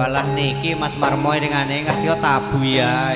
Walah niki Mas Marmoy dengane ngerti tabu ya.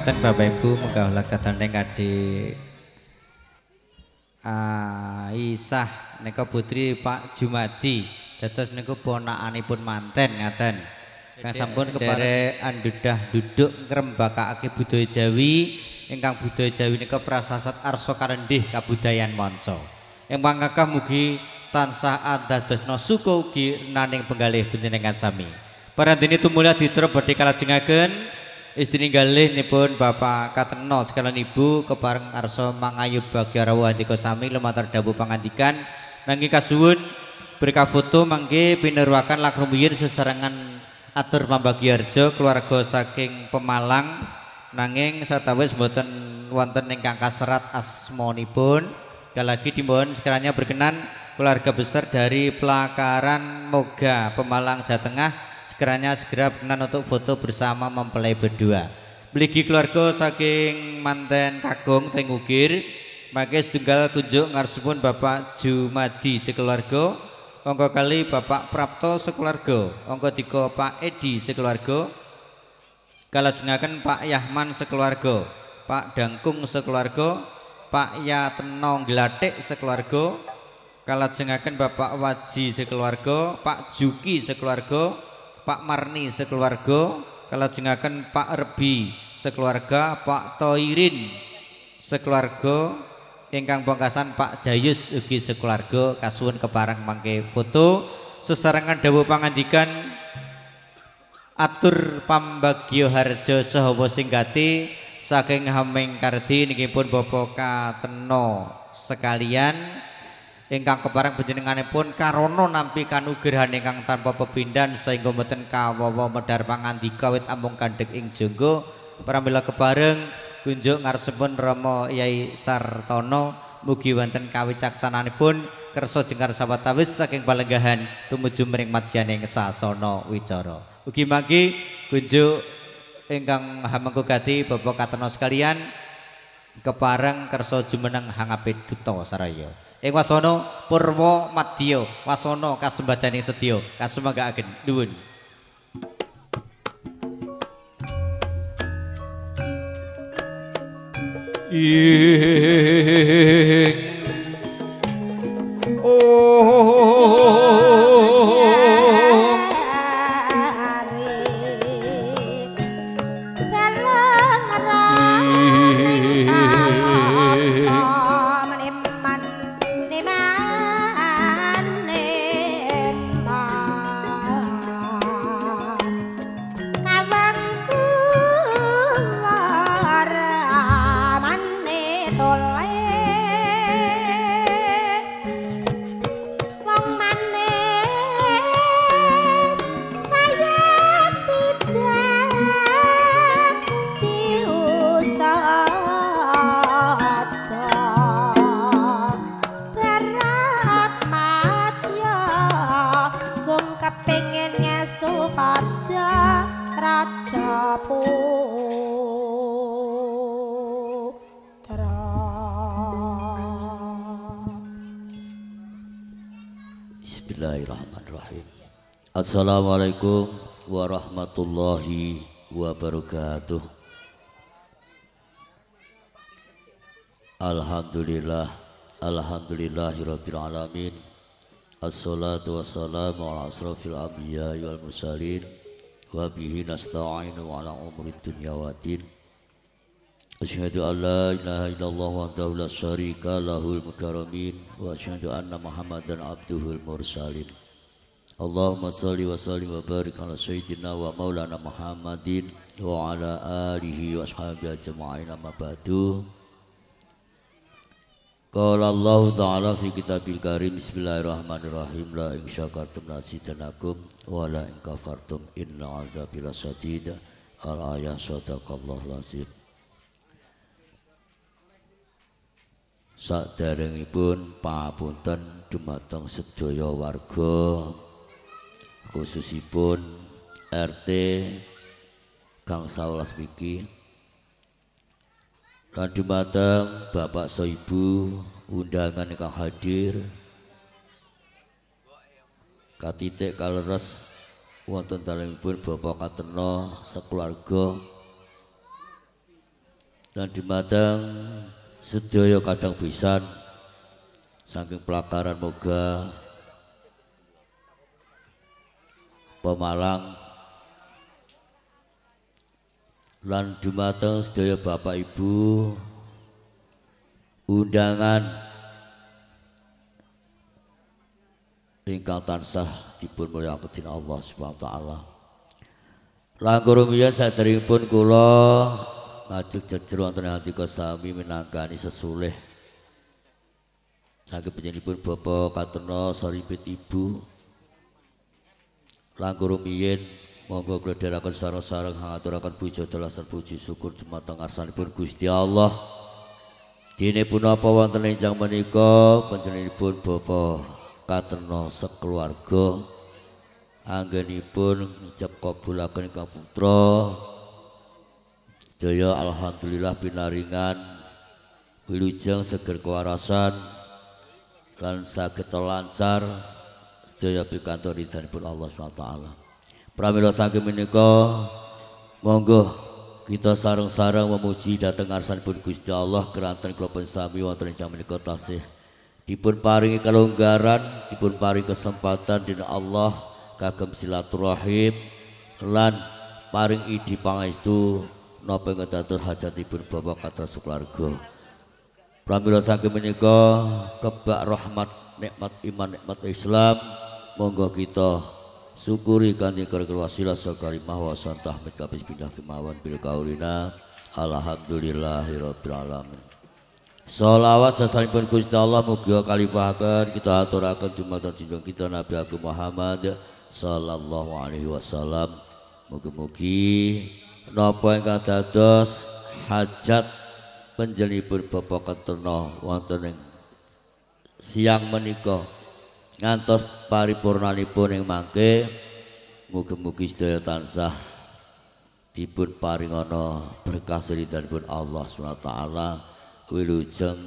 Makatan Bapak Ibu muga kadandeng adik Aisyah nika putri Pak Jumadi dados niku ponakanipun manten ngaten. Kang sampun kepare andudah duduk ngrembakake budaya Jawi ingkang budaya Jawi nika prasasat arsa karendih kabudayan manca. Ing pangkakah mugi tansah andadosna suka ugi naning penggalih panjenengan sami. Parandene tumulya dicerep badhe kalajengaken istri galih nipun Bapak Kateno sekalian Ibu kepareng arso mangayub bagyarawa andika sami lumatar dabu pangandikan. Nanging kasuwun berkah foto mangke pinurwakan lakrumiyin sesarangan atur Pambagyarjo keluarga saking Pemalang. Nanging satawis mboten wonten ingkang kaserat asmonipun lagi dimohon sekiranya berkenan keluarga besar dari Pelakaran Moga Pemalang Jawa Tengah Sekiranya segera berkenan untuk foto bersama mempelai berdua. Beligi keluarga saking manten kakung tengukir. Maka setunggal kunjuk ngarsupun Bapak Jumadi sekeluarga. Ongko kali Bapak Prapto sekeluarga. Ongko tiga Pak Edi sekeluarga. Kalau jengakan Pak Yahman sekeluarga. Pak Dangkung sekeluarga. Pak Yatenong Glatik sekeluarga. Kalau jengakan Bapak Waji sekeluarga. Pak Juki sekeluarga. Pak Marni sekeluarga kalajengaken Pak Rebi sekeluarga Pak Toirin sekeluarga ingkang bangkasan Pak Jayus ugi sekeluarga. Kasuwun keparang mangke foto. Sesarengan dawuh pangandikan atur pambagio harjo sahawa singgati saking hameng kardi niki pun Bapak Kateno sekalian ingkang keparang panjenenganipun karono nampi kanugrahan ingkang tanpa pepindhan sehingga mboten kawawa medhar pangandika wit amung kandhek ing jangga pramila kebareng kunjuk ngarsepun Rama Yai Sartono mugi wonten kawicaksananipun kersa jengkar sawetawis saking palenggahan tumuju mring madyaning sasana wicara. Ugi mangke kunjuk ingkang hamengku gati Bapak Kateno sekalian kepareng kersa jumeneng hangapit duta saraya ing wasana purwa madya. Wasana kasembadaning sedya. Kasumanggaken nuwun. Ing Assalamualaikum warahmatullahi wabarakatuh. Alhamdulillah Alhamdulillahirabbil alamin. Assalatu wassalamu ala asrafil anbiya wal mursalin. Wa bihi nasta'inu ala umri dunya wa din. Asyhadu an la ilaha illallah wa la syarika lahul mukaramin wa asyhadu anna Muhammadan abduhul mursalin Allahumma salli wa sallim wa barik ala sayyidina wa maulana Muhammadin wa ala alihi wa ashabihi ajma'in amma ba'du. Qala Allah Ta'ala fi kitabil karim Bismillahirrahmanirrahim La in syakartum nasidanakum Wa la in kafartum inna azabila sadid Al-ayah sadaqallah lazim. Saderengipun papunten dumateng sedaya warga khususipun RT Kang Saulas Piki lan dumateng Bapak Soibu undangan yang hadir. Katitik kaleres wonten dalemipun Bapak Kateno sekeluarga. Dan Madang sedaya kadang pisan saking pelakaran moga Pemalang lan dumateng sedaya Bapak Ibu undangan ingkang tansah dipun mulyakaken Allah Subhanahu wa taala. Langkung rumiyin saderengipun kula ngajak jejer wonten handika sami minangkani sesulih saking panjenenganipun Bapak Katerno Saripit Ibu langkung rumiyin monggo kula dherekaken sareng-sareng ngaturaken puji dalasan puji syukur dumateng ngarsanipun Gusti Allah. Dene punapa wonten enjang menika panjenenganipun Bapak Katerno sekeluarga anggenipun ngicap kabulaken ingkang putra. Sedaya alhamdulillah pinaringan wilujeng seger kewarasan lan saged lancar sedaya pikantuk ridhanipun Allah SWT. Pramila saking menika monggo kita sareng-sareng memuji dhateng ngarsanipun Gusti Allah keranten kula sami wonten ing menika tasih dipun paringi kalonggaran, dipun paringi kesempatan dina Allah kagem silaturahim lan paring idi pangestu napa ngadatur hajatipun Bapak katra sukelarga. Pramila saking menika kebak rahmat nikmat iman nikmat Islam monggo kita syukuri kanthi karo wasilah sakalimah wa santah mikapis pindah kemawon bil kaulina alhamdulillahirabbil alamin. Salawat sasalipun Gusti Allah mugi kalipahaken kita aturaken dumateng junjungan kita Nabi Agung Muhammad sallallahu alaihi wasallam. Mugi-mugi napa ingkang dados hajat panjenenganipun Bapak Keterno wonten ing siang menika ngantos paripurnanipun ing mangke mugi-mugi sedaya tansah dipun paringana berkah pun Allah SWT wilujeng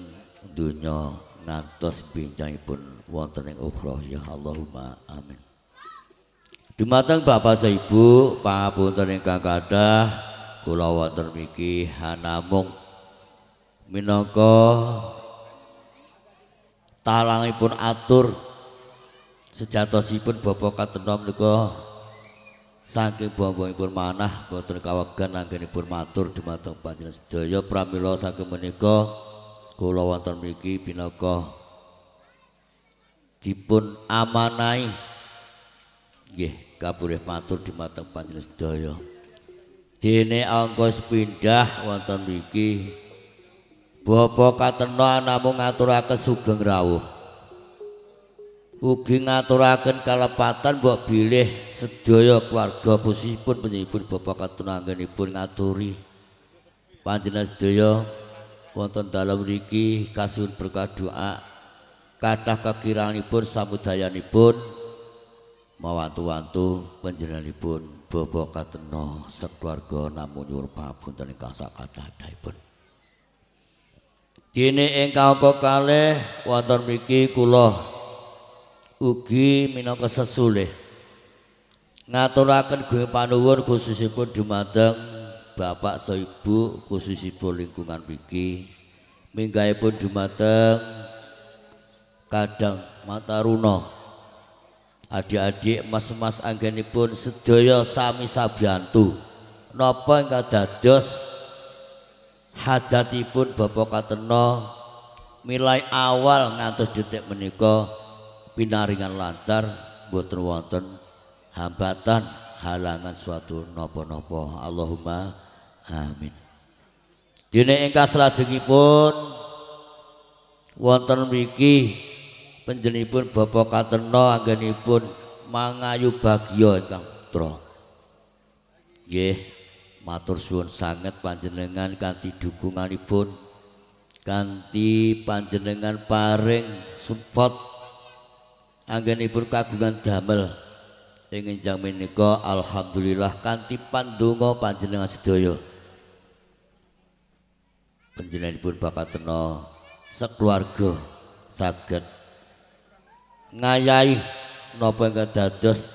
dunya ngantos bincangipun wonten ing ukhra. Ya Allahumma amin. Dumateng Bapak Ibu, pangapunten ingkang kathah, kula wonten miki hanamung. Minangka talangipun atur sejatosipun Bapak katenom menika saking buang-buangipun manah boten kawegan anggenipun matur dumateng panjenengan sedaya pramila saking menika kula wonten mriki pinaka dipun amanai Nggih, kapurih matur dumateng panjenengan sedaya. Dene angka pindah wonten mriki Bapak katena namung ngaturaken sugeng rawuh. Ugi ngaturaken kalepatan mbok bilih sedaya keluarga posisipun penyipun Bapak katena anggenipun ngaturi panjenengan sedaya wonten dalam mriki kasuhun berkah doa kathah kekiranganipun samudayanipun mawantu-wantu panjenenganipun bapa katena sekeluarga namung nyuwun pamunten ingkang sakatah-katahipun. Dene ingkang kalih wonten mriki kula ugi minangka sesulih. Ngaturaken gue panuwun khususipun dumateng Bapak so Ibu khususipun lingkungan mriki. Minggahipun dumateng kadang Mataruna. Adik-adik mas-mas anggenipun sedaya sami sabiyantu. Napa ingkang dados hajatipun Bapak Katena milai awal ngantos detik menika pinaringan lancar boten wonten hambatan halangan suatu napa-napa Allahumma amin Dene ingkang salajengipun wonten mriki panjenenganipun Bapak Katena anggenipun mangayu bagya ingkang putra. Nggih, matur suwun sanget panjenengan kanthi dukunganipun kanthi panjenengan paring support anggenipun kagungan damel ing enjang menika alhamdulillah kanthi pandonga panjenengan sedaya. Panjenenganipun Bapak Tena sekeluarga saged ngayahi napa ingkang dados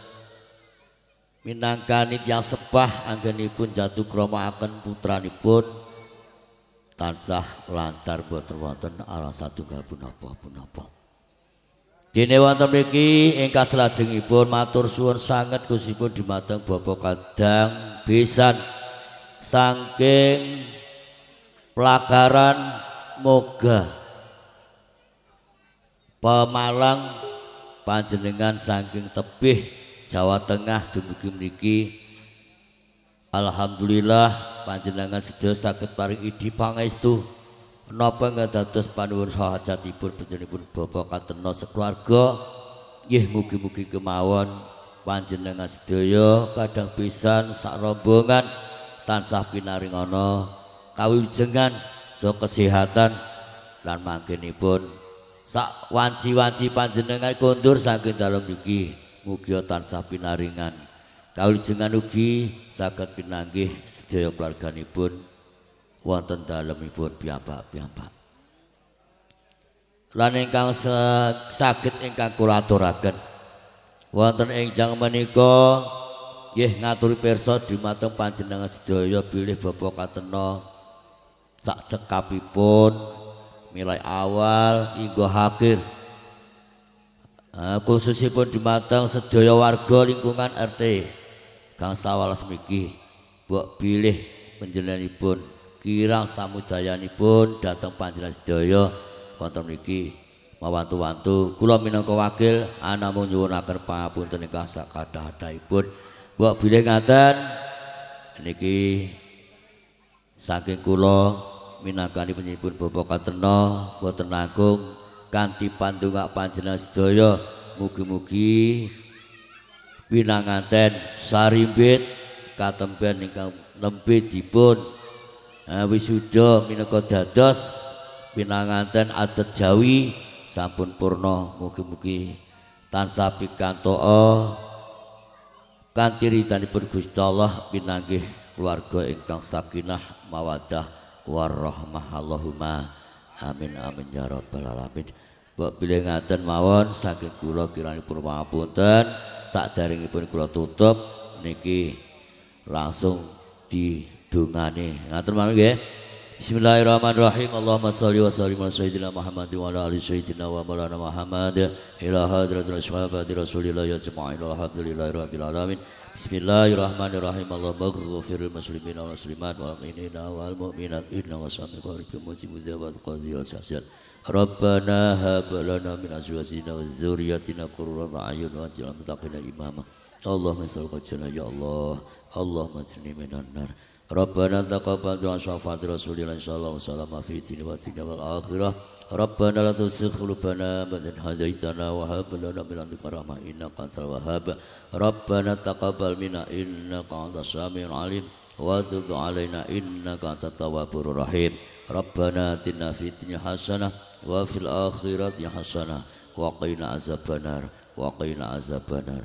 minangka yang sepah anggenipun jatuh krama akan putranipun tansah lancar boten wonten ala satunggal punapa punapa. Dene wonten mriki ingkang salajengipun matur suwun sanget kusipun dumateng Bapak Kadang Besan. Saking pelakaran moga Pemalang panjenengan saking tebih Jawa Tengah dumugi mriki. Alhamdulillah panjenengan sedaya saged paring idi pangestu napa ngadados panuwun sahajatipun panjenenganipun Bapak Katena sekeluarga? Nggih mugi-mugi kemawon panjenengan sedaya kadang pisan sak rombongan tansah pinaringana kawijengan so kesehatan lan mangkenipun. Sak wanci-wanci panjenengan kondur saking dalem iki mugi tansah pinaringan. Kawijengan ugi saged pinanggih sedaya keluarganipun wonten dalemipun piyambak-piyambak. Lan ingkang saged ingkang kula aturaken. Wonten ing jang menika nggih ngaturi pirsa dumateng panjenengan sedaya bilih Bapak Katena sak cekapipun mulai awal hingga akhir. Khususipun dumateng sedaya warga lingkungan RT Kang sawal semiki mbok pilih panjenenganipun kirang samudayanipun datang panjenengan sedaya. Wonten mriki mawantu-wantu. Kula minangka wakil ana mung nyuwunaken pangapunten ingkang sakathah-kathahipun mbok bilih ngaten niki saking kula minangkani penyipun Bapak Katena boten langkung kanthi pandongak panjenengan sedaya. Mugi-mugi pinanganten sarimbit katemben ingkang nembe dipun wisuda minangka dados pinanganten adat Jawi sampun purna mugi-mugi tansah pikantoka kanthi ridhanipun Gusti Allah pinanggih keluarga ingkang sakinah mawaddah warahmah. Allahumma amin amin ya rabbal alamin. Mbok bilih ngaten mawon saking kula kiranipun pangapunten sakderengipun kula tutup niki langsung didungani ngatur mawon nggih. Bismillahirrahmanirrahim. Allahumma salli wa sallim ala sayyidina Muhammad wa ala ali sayyidina wa maulana Muhammad. Ila hadratil sahabati rasulillah ya jama'il alhamdulillahi rabbil alamin. Bismillahirrahmanirrahim. Allahumma ghafiril muslimin wal muslimat wal mu'minina wal mu'minat. Inna wa sami qaribim mujibud da'wat qadhiyal sahsiyat Rabbana hab lana min azwajina wa dzurriyyatina qurrata a'yun waj'alna muttaqina imama. Allahumma salli ala ya Allah. Allahumma jini minan ربنا تقبل دعاء شفاعة رسول الله إن شاء الله وسلام في الدنيا والدنيا والآخرة ربنا لا تزغ قلوبنا بعد هديتنا وهب لنا من لدنك رحمة إنك أنت الوهاب. ربنا تقبل منا إنك أنت السميع العليم. وتب علينا إنك أنت التواب الرحيم. ربنا آتنا في الدنيا حسنة وفي الآخرة حسنة. وقنا عذاب النار. وقنا عذاب النار.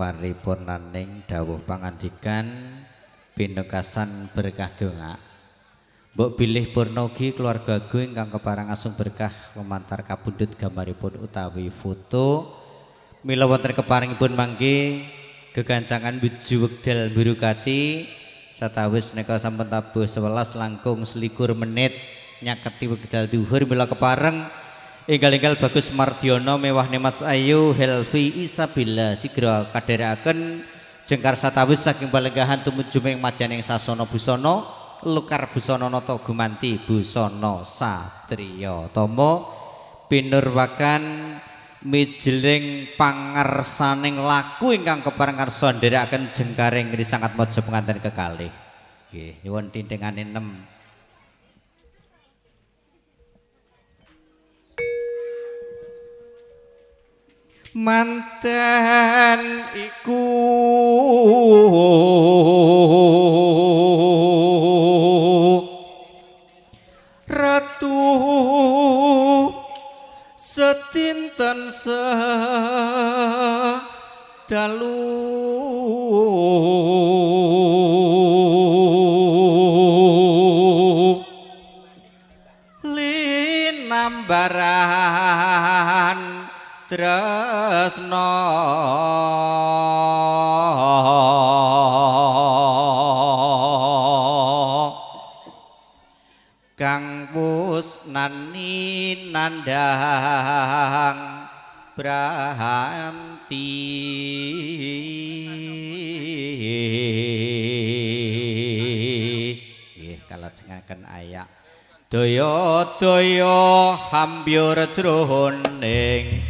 paripurnaning dawuh pangandikan pinekasan berkah donga. Mbok bilih purnogi keluarga gue ingkang keparang asung berkah memantar kabundut gambaripun utawi foto. Mila wonten keparingipun mangke gegancangan buju wekdal birukati satawis neka sampun tabuh 11 langkung selikur menit nyaketi wekdal duhur mila kepareng Inggal-inggal bagus Mardiono mewah Mas Ayu Helvi Isabella. Sigra kadherekaken jengkar satawis saking balenggahan tumuju ing majaning sasono busono lukar busono nata gumanti busono satriya. Tama pinurwakan mijling pangarsaning laku ingkang kepareng karsa nderekaken jengkaring sangat maja penganten kekalih. Nggih nyuwun tintingane 6 Mantan iku. Ratu Setinten sedalu. Tresno kang pusnani nandang brahanti nggih kalajengaken ayak. Daya daya hambyur jroning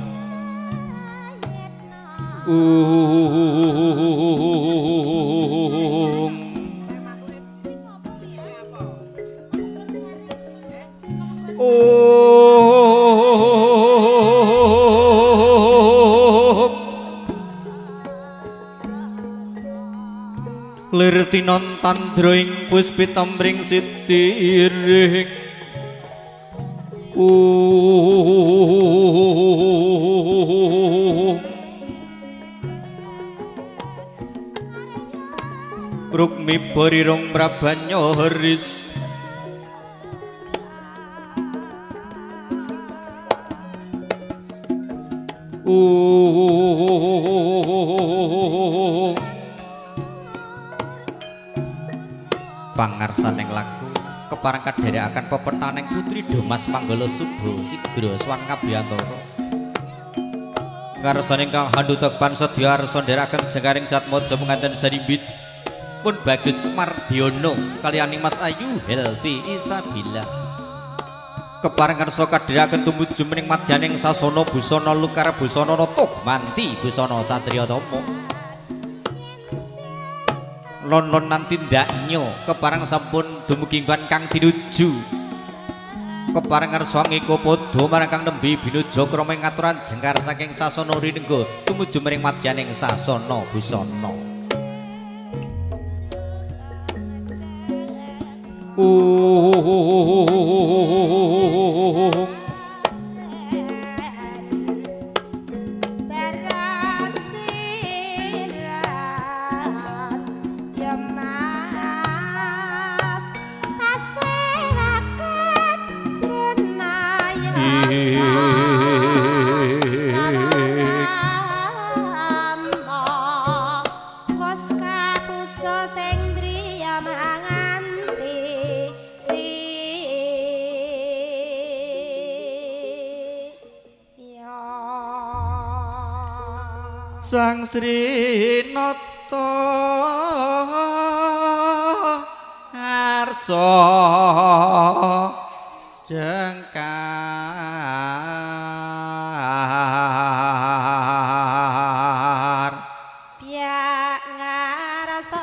Ung Ung Lirtinon tandroing puspitam ring sitiring Ung Rukmi barirong prabanyo haris. Pangarsan yang laku keparang akan pepetaning putri Domas Manggala Subo Sigro Swan Kabiyantara Ngarsan ingkang handu tekpan sedya arsa ndherekaken jengkaring Jatmaja penganten sarimbit pun Bagus Mardiono. Kaliyan Mas Ayu Helvi Isabila keparang ngarsa kadhiraken tumuju mening madyaning sasana busana lukar busana tok manti busana satriya tama lon-lon nanti ndaknyo. Keparang sampun dumugi kang tinuju keparang ngarsa ngiko padha marang kang nembe binuja ngaturan jengkar saking sasana rinengga tumuju mring madyaning sasana busana 오 srinata arsa jengkar biang ngarasa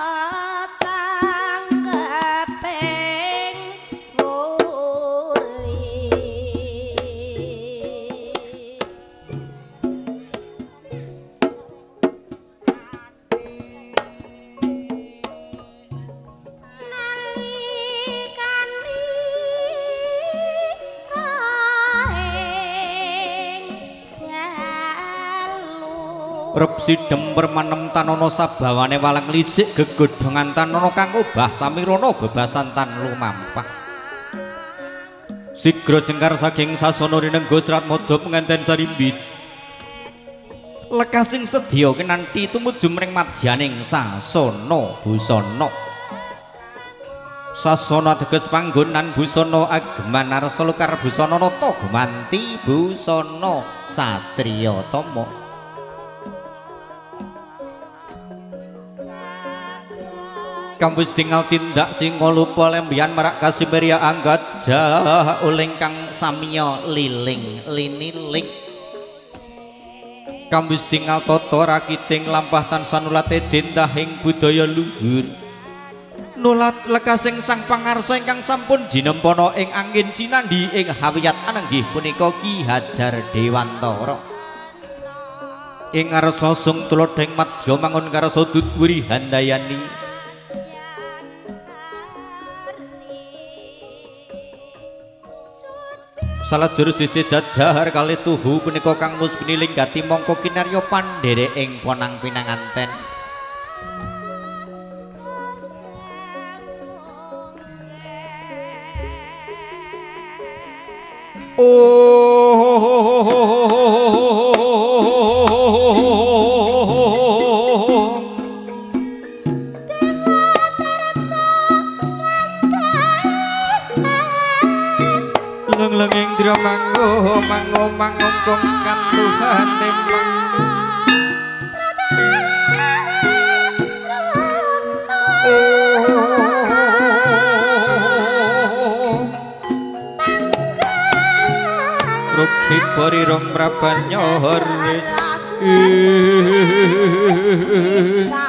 Rep sidem permanem tanono sabawane walang lisik gegodhongan tanono kang obah samirono bebasan tan lumampah Sigra jengkar saking sasana rinenggo Serat Mojo penganten sarimbit Lekasing sedya kinanti tumuju mring madyaning sasana busana Sasana teges panggonan busana ageman arsa lukar busana nata gumanti busana satriya tama kampus tinggal tindak singo lupa lembian merak kasiberia anggat jah uling kang samio liling lini ling. Kampus tinggal toto rakiting lampah tan sanulate dindahing budaya luhur. Nulat lekasing sang pangarso ingkang sampun jinempono ing angin cinandi ing hawiyat ananggih punika ki hajar dewantoro ing arsa sung tulodeng madya mangun karsa dudwuri handayani salah jurus sisi jajar kali tuhu punika kang muspini linggati mongko kinarya pandere ing ponang pinanganten Oh, oh, oh, oh, oh, oh, oh, oh. Sira manggo manggo manguntung kan Tuhan nemang Rukti pori rong prabanyohor wis.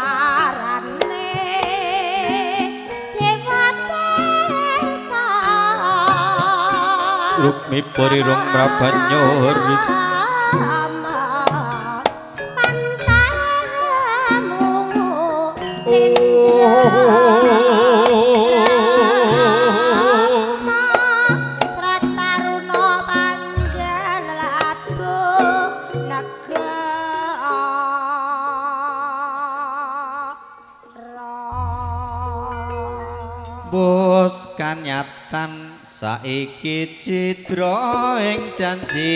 rukmi perirung prabanyur Oh, oh, oh. Saiki citra ing janji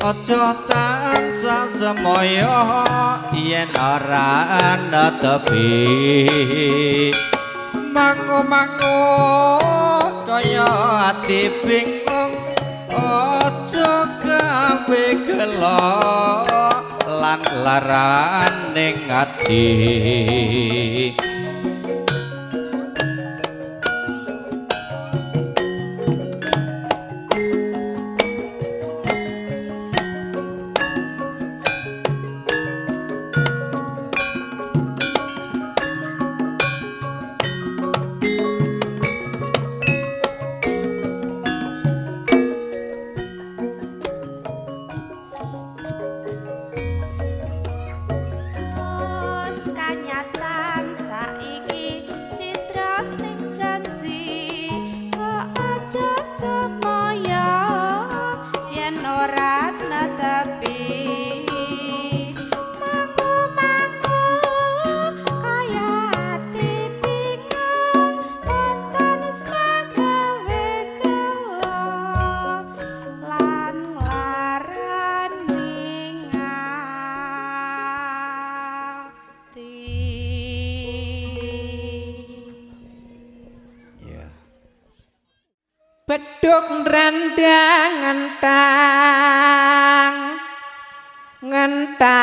aja tansah semoyo yen ora netepi mango-mango kaya ati bingung aja gawe gelo lan laran ning ati Beduk rendang ngentang ngentang.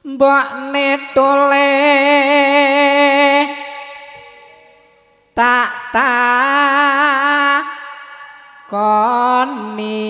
Mbok netole tak tak koni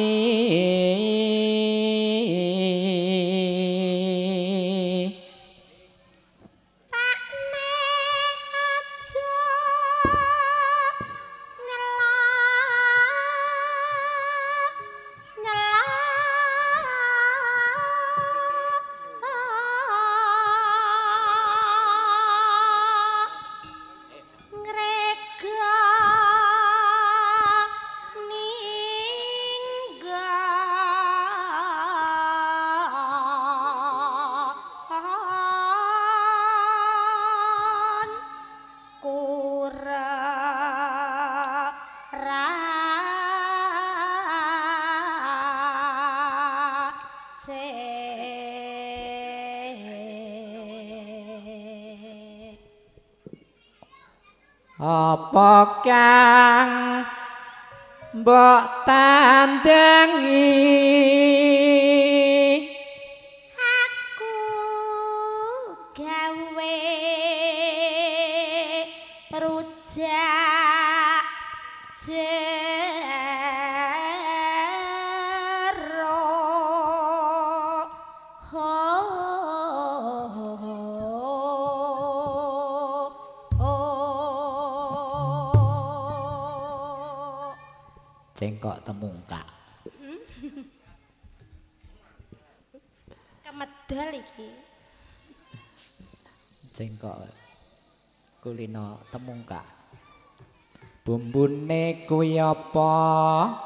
apa?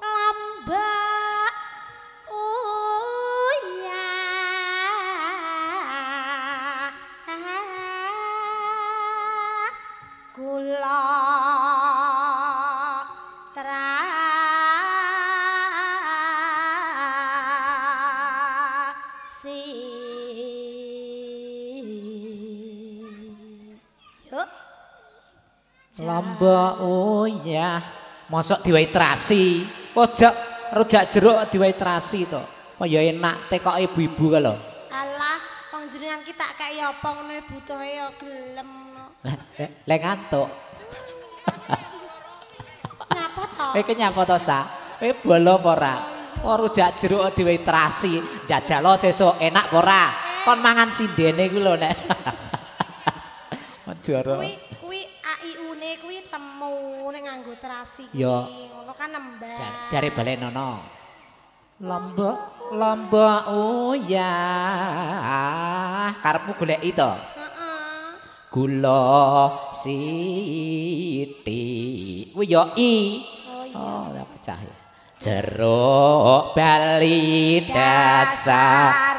lambak uyah kula trasi yuk Lamba oh. Mosok diwai terasi. Rojak rojak jeruk diwai terasi to. Kaya enak tekok ibu-ibu ka lho. Alah, wong jenengan ki tak kaya apa ngono butuhe ya gelem. Lah, eh, lek ngantuk. Napa to? Kowe ki nyapa to, Sa? Kowe bolo apa ora? Oh, rujak jeruk diwai terasi. Jajalo sesuk enak apa ora? Kon mangan sindene ku lho nek. Jara. Kuwi Ya. Ngono kan nembah. Jar- Jare balenono. Lamba lamba oh ya. Karepmu goleki to? Heeh. Gula siti. Kuwi ya i. Oh. Oh, ora pecah ya. Jeruk bali dasar.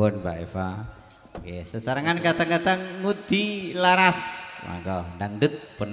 Nuwun Mbak Eva. Nggih, sesarengan kata-kata ngudi laras. Mangga dangdut pun.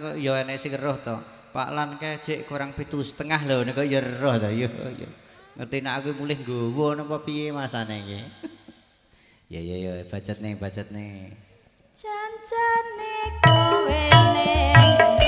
Kok ya enek sing roh to. Pak Lan kae cek kurang pitu setengah lho nek kok ya roh to ya. Ngerti nek aku mulih nggowo napa piye masane iki. ya ya ya budget nih budget nih. Jancane kowe ning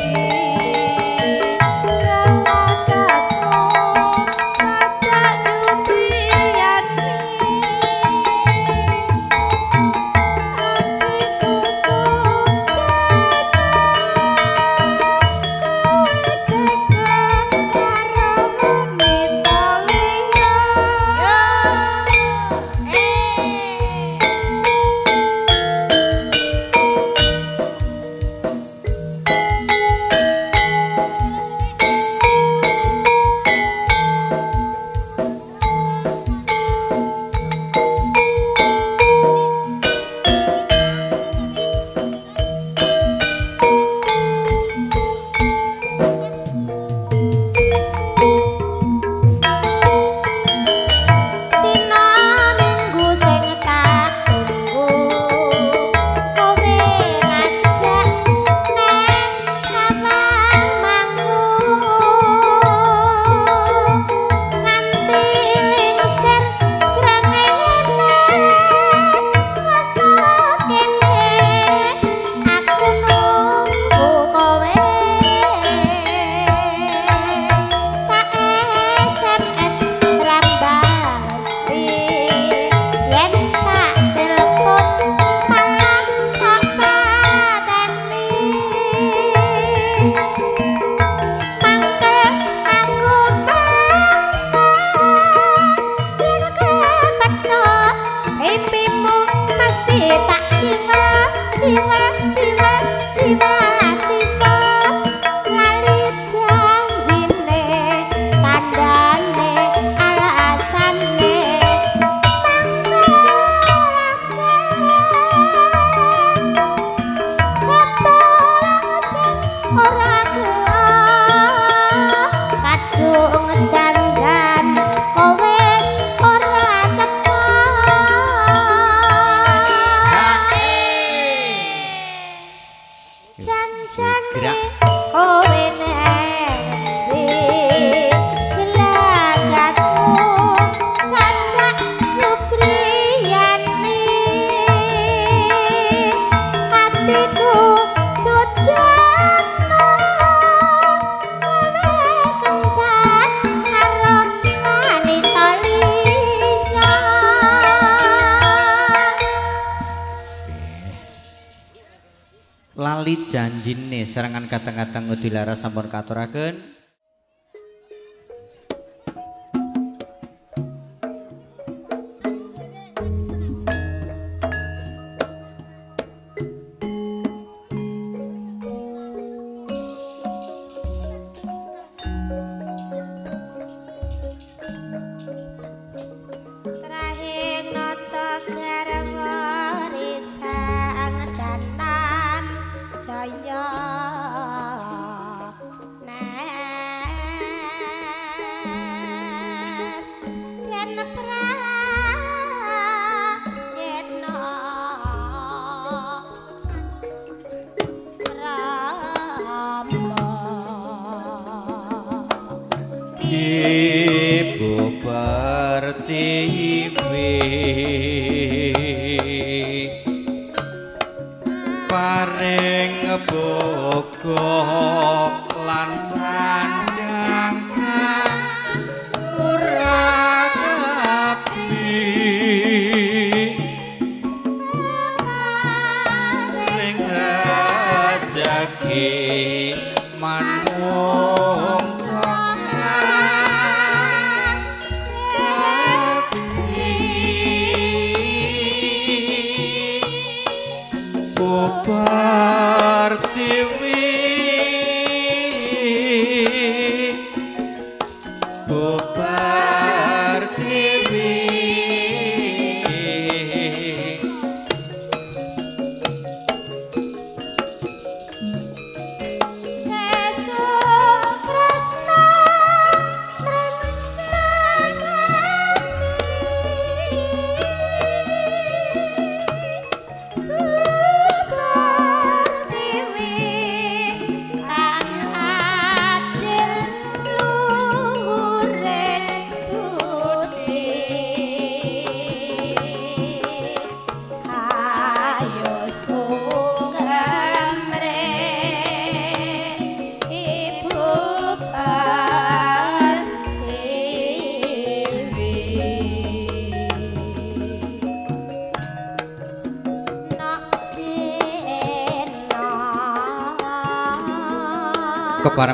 kadang-kadang udilara sampun katuraken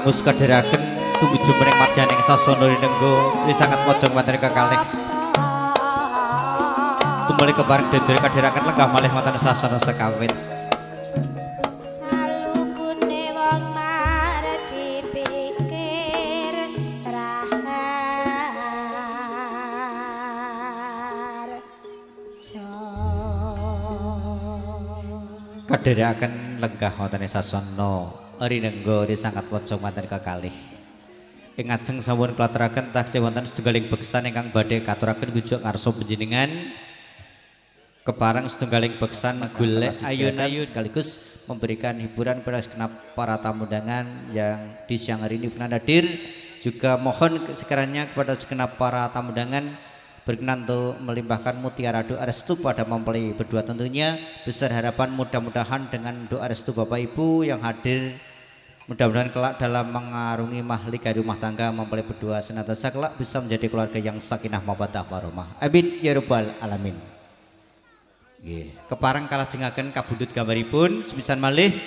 Keparang us kadheraken tumuju mring madyaning sasana rinenggo sangat mojong wonten kekalih. Tumuli keparang dedere kadheraken lenggah malih wonten sasana sekawit. Kadheraken lenggah wonten sasana rinenggo ing sangat mojong wonten kekalih. Ing ajeng sampun klaturaken taksih wonten setunggaling beksan ingkang badhe katuraken gujuk ngarsa panjenengan. Keparang setunggaling beksan golek ayun-ayun sekaligus memberikan hiburan pada segenap para tamu undangan yang di siang hari ini berkenan hadir. Juga mohon sekiranya kepada segenap para tamu undangan berkenan untuk melimpahkan mutiara doa restu pada mempelai berdua tentunya. Besar harapan mudah-mudahan dengan doa restu Bapak Ibu yang hadir Mudah-mudahan kelak dalam mengarungi mahlika rumah tangga mempelai berdua senantiasa kelak bisa menjadi keluarga yang sakinah mawaddah warahmah. Amin ya rabbal alamin. Nggih, keparang kalah jengaken kabudut gambaripun sepisan malih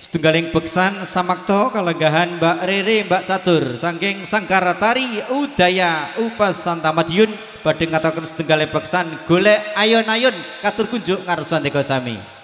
setunggaling beksan samakto kalenggahan Mbak Rere Mbak Catur saking Sangkaratari Udaya Upasanta Madiun badhe ngataken setunggaling beksan golek ayon-ayon katur kunjuk ngarsa sami.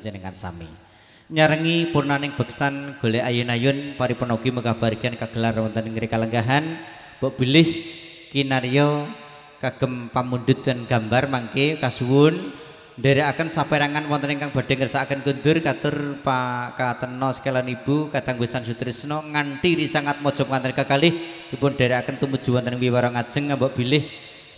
Panjenengan sami. Nyarengi purnaning beksan golek ayun-ayun paripurna ugi mekabarkan kagelar wonten ing kalenggahan. Mbok bilih kinarya kagem pamundhut dan gambar mangke kasuwun. Nderekaken saperangan wonten ingkang badhe ngersakaken kundur katur Pak Kateno sekalian Ibu kadang Gusan Sutrisno nganti risangat mojo kanten kekalih dipun nderekaken tumuju wonten wiwara ngajeng mbok bilih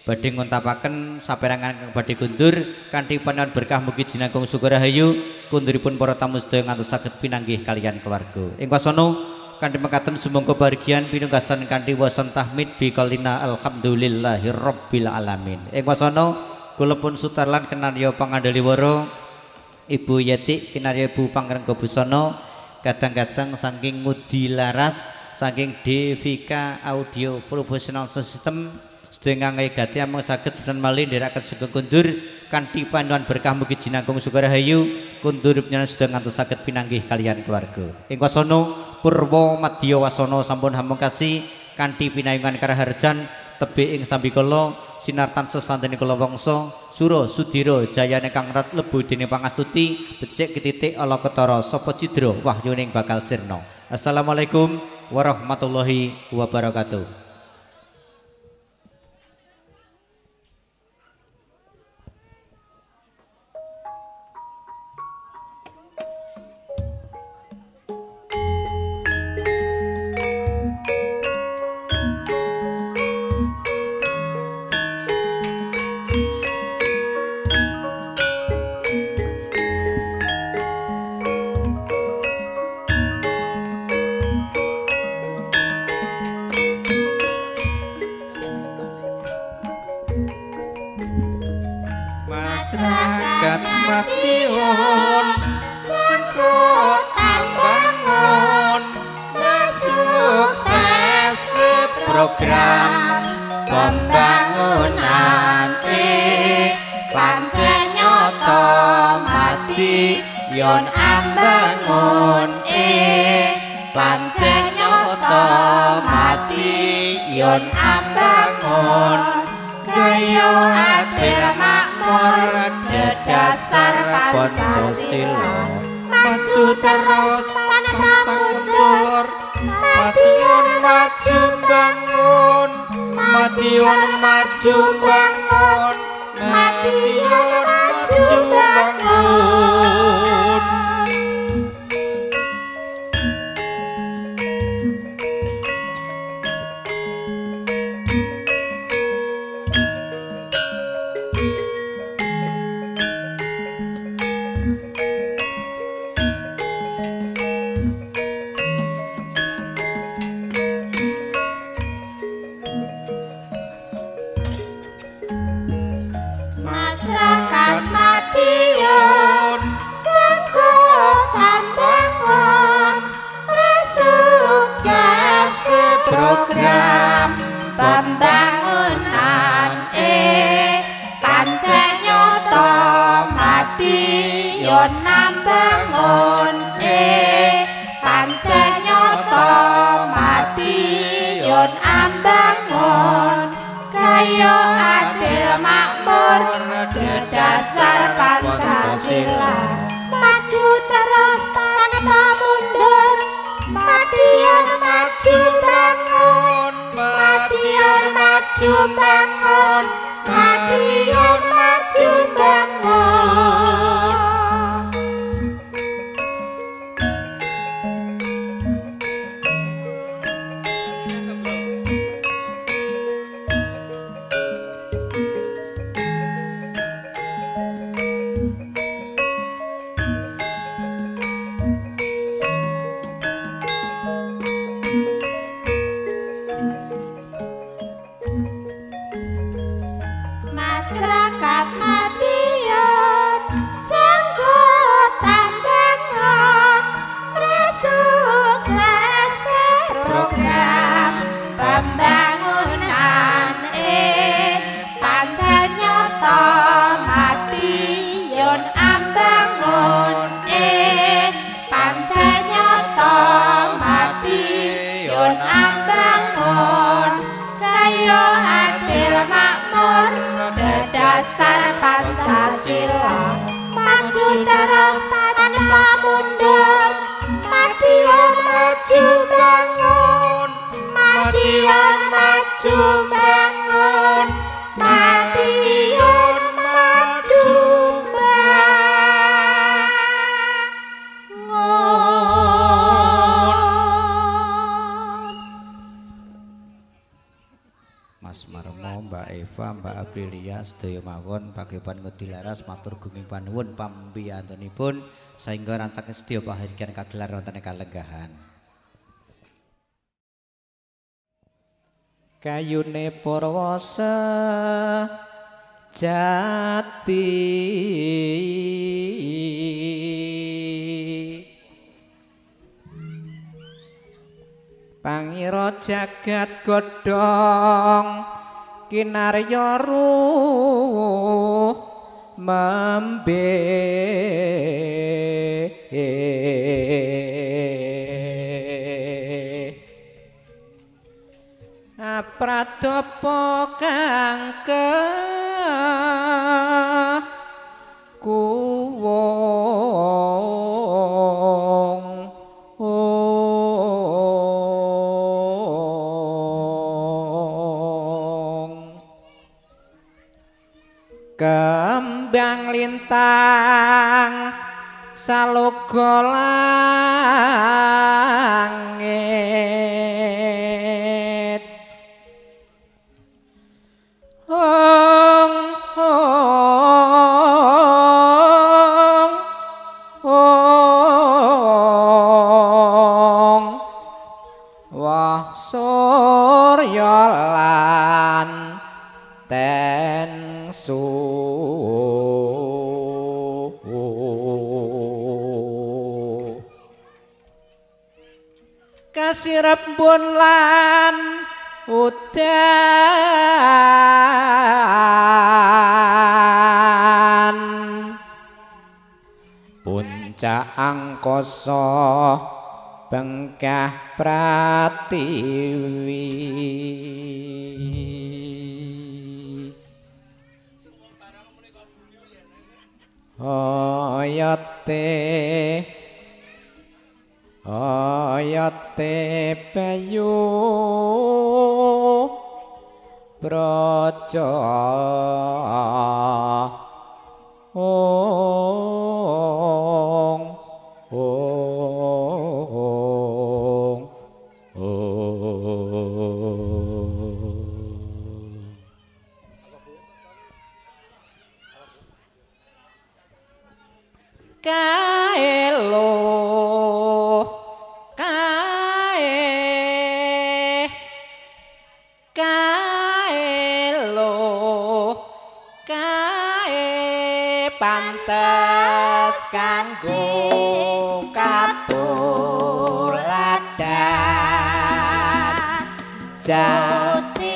badhe ngontapaken saperangan kang badhe kundur kanthi panuwun berkah mugi jinangkung syukur rahayu kunduripun para tamu sedaya ngantos saged pinanggih kalian keluarga. Ing wasana kanthi mekaten sumangga bahagian pinunggasan kanthi wasan tahmid bi qalina alhamdulillahi rabbil alamin. Ing wasana kula pun sutarlan kenarya pangandaliwara Ibu Yati kinarya Ibu Pangrengga Busana kadang-kadang saking ngudi laras saking DVK Audio Professional System sedaya ngagati amung saged sedan malih ndherekaken sugeng kundur kanthi panuwun berkah mugi jinangkung syukur rahayu kundur panjenengan sedaya ngantos saged pinanggih kalian keluarga. Ing wasana purwa madya wasana sampun hamungkasi kanthi pinayungan karaharjan tebih ing sambikala sinartan sesantene kula wangsa sura sudira jayane kang lebu dene pangastuti becik ketitik ala ketara sapa cidra wahyuning bakal sirna. Assalamualaikum warahmatullahi wabarakatuh Berdasar Pancasila. Maju terus tanpa mundur. Madiun maju bangun. Madiun maju bangun pambiyantunipun sehingga rancake sedaya paharikan kagelar wonten ing kalenggahan. kayune purwasa jati Pangira jagat godhong kinarya ruh membe pradopo kang ke kuwong ong kembang lintang salogolang angkasa bengkah pratiwi Ngantos kanggo katuladan Sucilan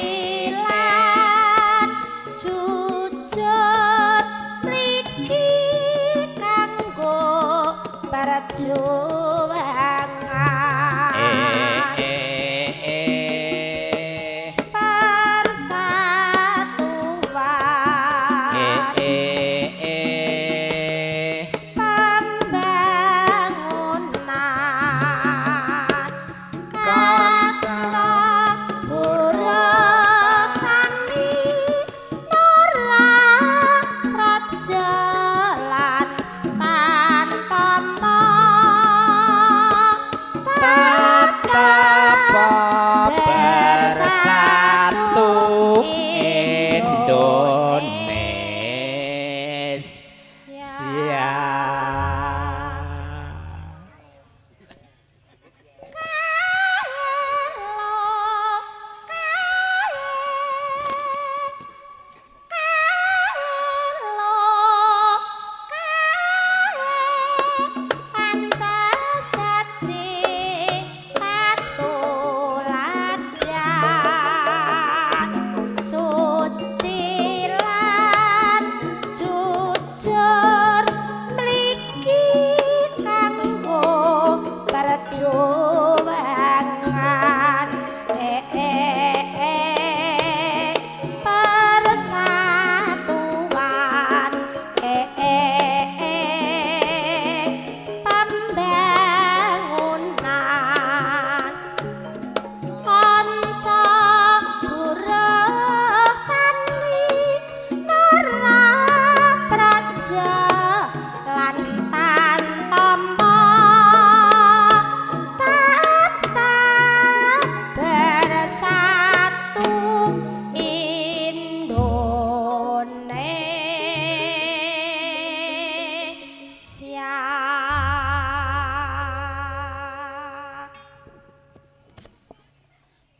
jujur Riki kanggo barat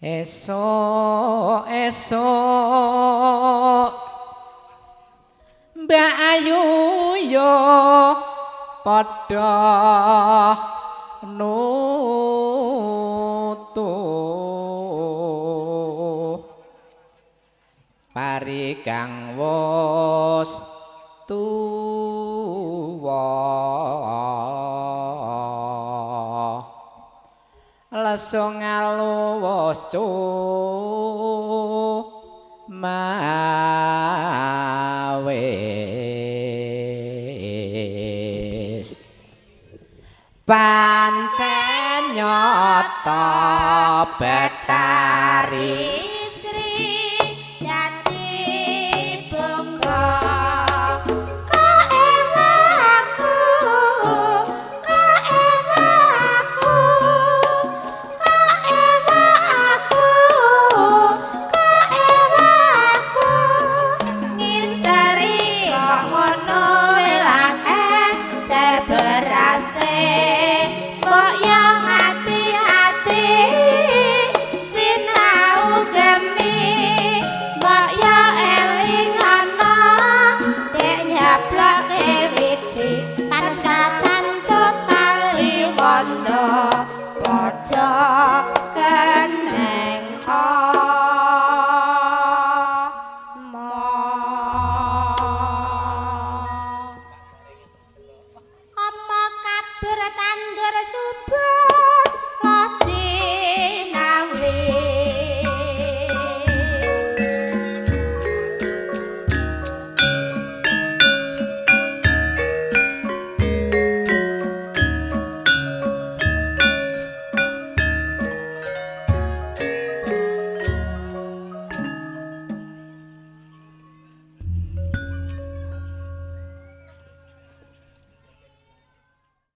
Esok, esok Mbak Ayu yo padha nutu. Pari kang wos sungaluwasu mawe. Pancen nyata betari.